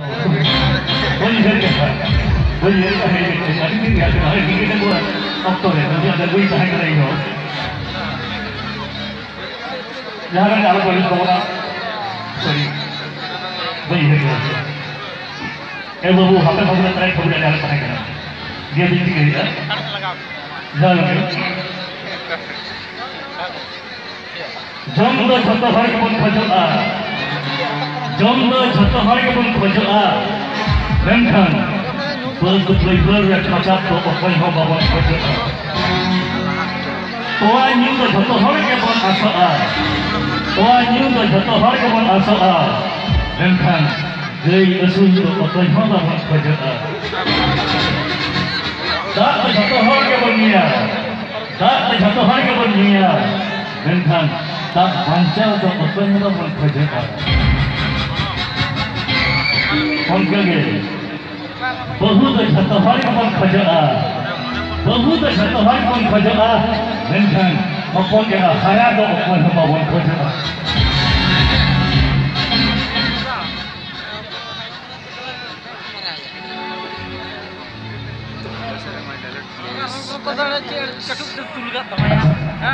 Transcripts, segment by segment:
Eh? Jangan. Jom do jhoto hor ke bon ᱡᱚᱢ ᱫᱚ ᱡᱷᱚᱛᱚ ᱦᱚᱲ ᱜᱮᱵᱚᱱ ᱠᱷᱚᱡᱚᱜᱼᱟ ᱢᱮᱱᱠᱷᱟᱱ ᱵᱟᱹᱫᱽ ᱵᱟᱹᱭᱦᱟᱹᱲ ᱨᱮ ᱠᱷᱟᱪᱟ ᱫᱚ ᱚᱠᱚᱭ ᱦᱚᱸ ᱵᱟᱵᱚᱱ ᱠᱷᱚᱡᱚᱜᱼᱟ ᱛᱚᱣᱟ ᱧᱩ ᱫᱚ ᱡᱷᱚᱛᱚ ᱦᱚᱲ ᱜᱮᱵᱚᱱ ᱟᱥᱚᱜᱼᱟ ᱛᱚᱣᱟ ᱧᱩ ᱫᱚ ᱡᱷᱚᱛᱚ ᱦᱚᱲ ᱜᱮᱵᱚᱱ ᱟᱥᱚᱜᱼᱟ ᱢᱮᱱᱠᱷᱟᱱ ᱜᱟᱹᱭ ᱟᱹᱥᱩᱞ ᱫᱚ ᱚᱠᱚᱭ ᱦᱚᱸ ᱵᱟᱵᱚᱱ ᱠᱷᱚᱡᱚᱜᱼᱟ ᱫᱟᱜ ᱫᱚ ᱡᱷᱚᱛᱚ ᱦᱚᱲ ᱜᱮᱵᱚᱱ ᱧᱩᱭᱟ ᱫᱟᱜ ᱫᱚ ᱡᱷᱚᱛᱚ ᱦᱚᱲ ᱜᱮᱵᱚᱱ ᱧᱩᱭᱟ ᱢᱮᱱᱠᱷᱟᱱ ᱫᱟᱜ ᱵᱟᱧᱪᱟᱣ ᱫᱚ ᱚᱠᱚᱭ ᱦᱚᱸ ᱵᱟᱵᱚᱱ ᱠᱷᱚᱡᱚᱜᱼᱟ Pangkage. बहुत झट हर अपन खजआ बहुत झट हर अपन खजआ मेनखान अपन के हरा दो अपन हम अपन खजआ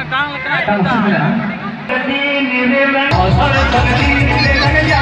Kang Kadi nire lang, asal kadi nire lang ya